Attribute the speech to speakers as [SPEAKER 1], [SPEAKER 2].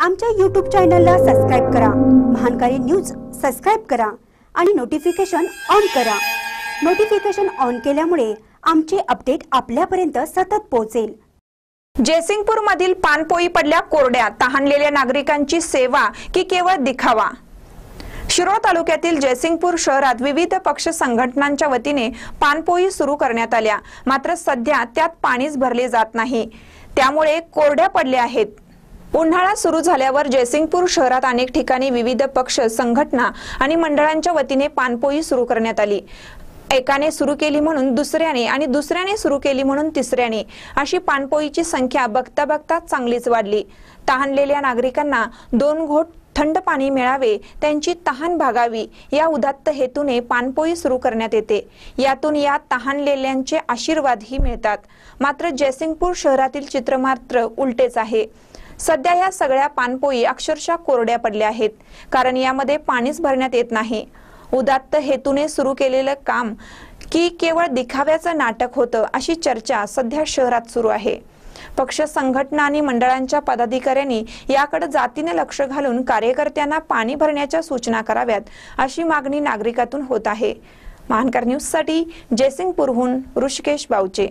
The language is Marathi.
[SPEAKER 1] आमच्या यूट्यूब चॅनलला सबस्क्राईब करा. महानकारी न्यूज सबस्क्राईब करा आणि नोटिफिकेशन ऑन करा. नोटिफिकेशन ऑन केल्यामुळे आमचे अपडेट आपल्यापर्यंत सतत पोहोचेल.
[SPEAKER 2] जयसिंगपूर मधील पानपोई पडल्या कोरड्या तहानलेल्या नागरिकांची सेवा की केवळ दिखावा? शिरोळ तालुक्यातील जयसिंगपूर शहरात विविध पक्ष संघटनांच्या वतीने पानपोई सुरू करण्यात आल्या. मात्र सध्या त्यात पाणीच भरले जात नाही. त्यामुळे कोरड्या पडल्या आहेत. उन्हाळा सुरू झाल्यावर जयसिंगपूर शहरात अनेक ठिकाणी विविध पक्ष संघटना आणि मंडळांच्या वतीने पानपोई सुरू करण्यात आली. एकाने सुरू केली म्हणून दुसऱ्याने आणि दुसऱ्याने सुरू केली म्हणून तिसऱ्याने अशी पानपोईची संख्या बघता बघता चांगलीच वाढली. तहानलेल्या नागरिकांना दोन घोट थंड पाणी मिळावे त्यांची तहान भागावी या उदात्त हेतूने पानपोई सुरू करण्यात येते. यातून या तहानलेल्यांचे आशीर्वादही मिळतात. मात्र जयसिंगपूर शहरातील चित्र मात्र उलटेच आहे. सध्या या सगळ्या पानपोई अक्षरशः कोरड्या पडल्या आहेत. कारण यामध्ये पाणीच भरण्यात येत नाही. उदात्त हेतूने सुरू केलेलं काम की केवळ दिखाव्याचं नाटक होतं अशी चर्चा सध्या शहरात सुरू आहे. पक्ष संघटना आणि मंडळांच्या पदाधिकाऱ्यांनी याकडे जातीने लक्ष घालून कार्यकर्त्यांना पाणी भरण्याच्या सूचना कराव्यात अशी मागणी नागरिकातून होत आहे. महानकर न्यूजसाठी जयसिंगपूरहून ऋषिकेश बावचे.